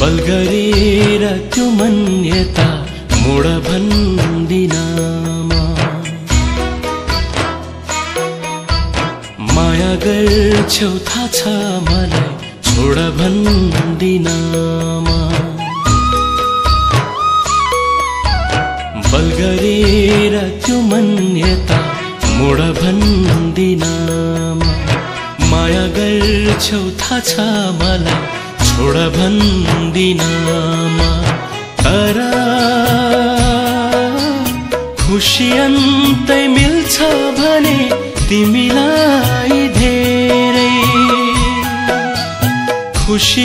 बल गरेर त्यो मन्यता मोड भन्दिनमा माया गर्छौ थाहा छ मलाई छोड भन्दिनमा बल गरेर त्यो मन्यता मोड भन्दिनमा माया गर्छौ थाहा छ मलाई भन्दिनमा तर खुसी अन्तै मिल्छ भने तिमीलाई धेरै। खुसी